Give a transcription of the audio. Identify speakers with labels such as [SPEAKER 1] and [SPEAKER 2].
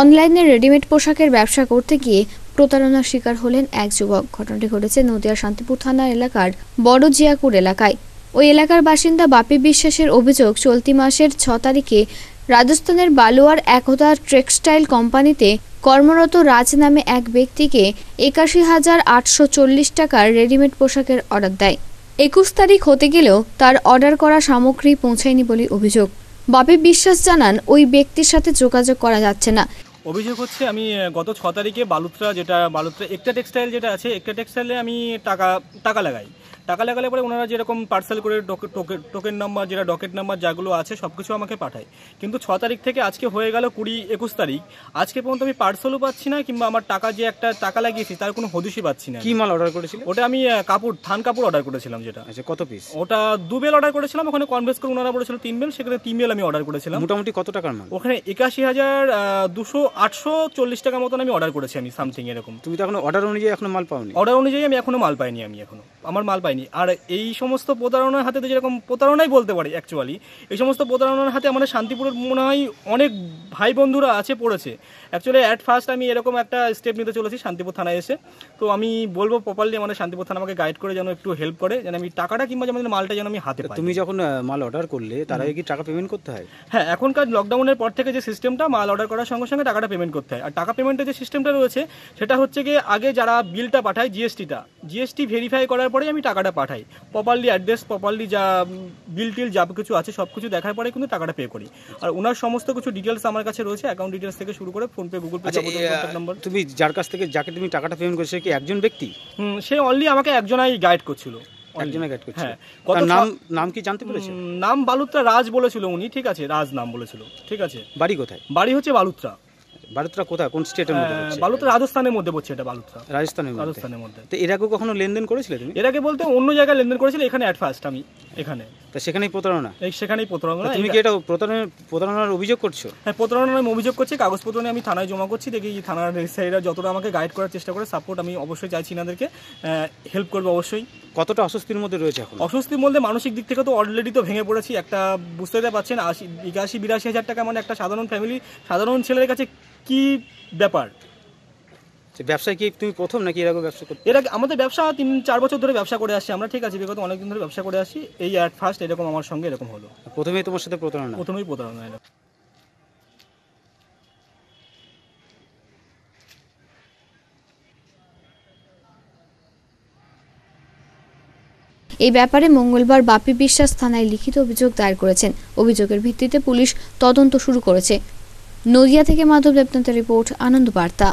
[SPEAKER 1] অনলাইনে রেডিমেড পোশাকের ব্যবসা করতে গিয়ে প্রতারণার শিকার হলেন এক যুবক। ঘটনাটি ঘটেছে নদিয়া শান্তিপুর থানা এলাকার বড় জিয়াকুর এলাকায়। ওই এলাকার বাসিন্দা বাপি বিশ্বাসের অভিযোগ, চলতি মাসের ছ তারিখে রাজস্থানের বালুয়ার একতা টেক্সটাইল কোম্পানিতে কর্মরত রাজ নামে এক ব্যক্তিকে একাশি হাজার আটশো চল্লিশ টাকার রেডিমেড পোশাকের অর্ডার দেয়। একুশ তারিখ হতে গেলেও তার অর্ডার করা সামগ্রী পৌঁছায়নি বলে অভিযোগ। বাপি বিশ্বাস জানান, ওই ব্যক্তির সাথে যোগাযোগ করা যাচ্ছে না।
[SPEAKER 2] অভিযোগ হচ্ছে আমি গত ছ তারিখে বালুত্রা যেটা, বালুত্রা একটা টেক্সটাইল যেটা আছে, একটা টেক্সটাইলে আমি টাকা টাকা লাগাই। টাকা লাগালে পরে ওনারা যেরকম পার্সেল করে টোকেন নাম্বার যেটা ডকেট নাম্বার যাগুলো আছে সব কিছু আমাকে পাঠায়। কিন্তু ছ তারিখ থেকে আজকে হয়ে গেল কুড়ি একুশ তারিখ। আজকে পর্যন্ত আমি পার্সেলও পাচ্ছি না কিংবা আমার টাকা যে একটা টাকা লাগিয়েছি তার কোনো হদিশই পাচ্ছি না
[SPEAKER 3] কি মাল অর্ডার করেছিল?
[SPEAKER 2] ওটা আমি কাপড় থান কাপড় অর্ডার করেছিলাম যেটা।
[SPEAKER 3] আচ্ছা কত পিস
[SPEAKER 2] ওটা দু বেল অর্ডার করেছিলাম ওখানে কনভেন্স করে ওনারা বলেছিল তিন বেল সেখানে তিন বেল আমি অর্ডার করেছিলাম।
[SPEAKER 3] মোটামুটি কত টাকার মাল?
[SPEAKER 2] ওখানে একাশি হাজার দুশো আটশো চল্লিশ টাকা মতন আমি অর্ডার করেছি আমি সামথিং এরকম।
[SPEAKER 3] তুমি তো এখন অর্ডার অনুযায়ী এখনও মাল পাওনি?
[SPEAKER 2] অর্ডার অনুযায়ী আমি এখনও মাল পাইনি আমি এখনও। আমার মাল পাইনি। আর এই সমস্ত প্রতারণার হাতে তো যেরকম, প্রতারণাই বলতে পারি অ্যাকচুয়ালি এই সমস্ত প্রতারণার হাতে আমাদের শান্তিপুরের মনে হয় অনেক ভাই বন্ধুরা আছে পড়েছে। অ্যাকচুয়ালি অ্যাট ফার্স্ট আমি এরকম একটা স্টেপ নিতে চলেছি শান্তিপুর থানায় এসে। তো আমি বলব প্রপারলি আমাদের শান্তিপুর থানা আমাকে গাইড করে যেন একটু হেল্প করে যেন আমি টাকাটা কিংবা যেন আমাদের মালটা যেন আমি হাতে পাই।
[SPEAKER 3] তুমি যখন মাল অর্ডার করলে তার আগে কি টাকা পেমেন্ট করতে হয়?
[SPEAKER 2] হ্যাঁ এখনকার লকডাউনের পর থেকে যে সিস্টেমটা মাল অর্ডার করার সঙ্গে সঙ্গে টাকাটা পেমেন্ট করতে হয়। আর টাকা পেমেন্টের যে সিস্টেমটা রয়েছে সেটা হচ্ছে গিয়ে আগে যারা বিলটা পাঠায় জিএসটিটা জিএসটি ভেরিফাই করার পরে আমি টাকাটা পাঠাই। প্রপারলি অ্যাড্রেস প্রপারলি যা বিল টিল যা কিছু আছে সব কিছু দেখার পরে কিন্তু টাকাটা পে করি। আর ওনার সমস্ত কিছু ডিটেলস আমার কাছে রয়েছে অ্যাকাউন্ট ডিটেলস থেকে শুরু করে ফোনপে গুগল পে নাম্বার
[SPEAKER 3] তুমি যার কাছ থেকে যাকে তুমি টাকাটা পেমেন্ট করেছ কি একজন ব্যক্তি?
[SPEAKER 2] হুম, সে অনলি আমাকে একজনাই গাইড করছিল।
[SPEAKER 3] একজনে গাইড করছে
[SPEAKER 2] হ্যাঁ
[SPEAKER 3] নাম নাম কি জানতে পেরেছে?
[SPEAKER 2] নাম বালুত্রা রাজ বলেছিল উনি ঠিক আছে রাজ নাম বলেছিল ঠিক আছে।
[SPEAKER 3] বাড়ি কোথায়?
[SPEAKER 2] বাড়ি হচ্ছে বালুত্রা।
[SPEAKER 3] বারোতরা কোথায়? কোন স্টেটের মধ্যে
[SPEAKER 2] বালুত্রা রাজস্থানের মধ্যে পড়ছে এটা বালুত্রা।
[SPEAKER 3] রাজস্থানের মধ্যে।
[SPEAKER 2] রাজস্থানের মধ্যে।
[SPEAKER 3] তো এর আগেও কখনো লেনদেন করেছিলে তুমি?
[SPEAKER 2] এর আগে বলতে অন্য জায়গায় লেনদেন করেছিল এখানে অ্যাট ফার্স্ট আমি। এখানে।
[SPEAKER 3] তা সেখানেই প্রতারণা?
[SPEAKER 2] এই সেখানেই প্রতারণা।
[SPEAKER 3] তুমি কি এটা প্রতারণার প্রতারণার অভিযোগ করছ?
[SPEAKER 2] হ্যাঁ প্রতারণার আমি অভিযোগ করছি কাগজপত্র নিয়ে আমি থানায় জমা করছি দেখি থানার রেজিস্ট্রারিরা যতটা আমাকে গাইড করার চেষ্টা করে সাপোর্ট আমি অবশ্যই চাইছি এনাদেরকে হেল্প করবে অবশ্যই।
[SPEAKER 3] কতটা অস্বস্তির মধ্যে রয়েছে এখন?
[SPEAKER 2] অস্বস্তির মধ্যে মানসিক দিক থেকে তো অলরেডি তো ভেঙে পড়েছি একটা বুঝতে পারছেন আশি একাশি বিরাশি হাজার টাকা মানে একটা সাধারণ ফ্যামিলি সাধারণ ছেলের কাছে কি ব্যাপার?
[SPEAKER 3] ব্যবসায় কি তুমি প্রথম নাকি এর আগে ব্যবসা করতে?
[SPEAKER 2] এর আগে আমাদের ব্যবসা তিন চার বছর ধরে ব্যবসা করে আসছি আমরা ঠিক আছে? বিগত অনেকদিন ধরে ব্যবসা করে আসছি। এই অ্যাট ফার্স্ট এরকম আমার সঙ্গে এরকম হলো।
[SPEAKER 3] প্রথমেই তোমার সাথে প্রতারণা?
[SPEAKER 2] প্রথমেই প্রতারণা এলো।
[SPEAKER 1] এই ব্যাপারে মঙ্গলবার বাপি বিশ্বাস থানায় লিখিত অভিযোগ দায়ের করেছেন। অভিযোগের ভিত্তিতে পুলিশ তদন্ত শুরু করেছে। নদিয়া থেকে মাধব দেবনাথের রিপোর্ট আনন্দ বার্তা।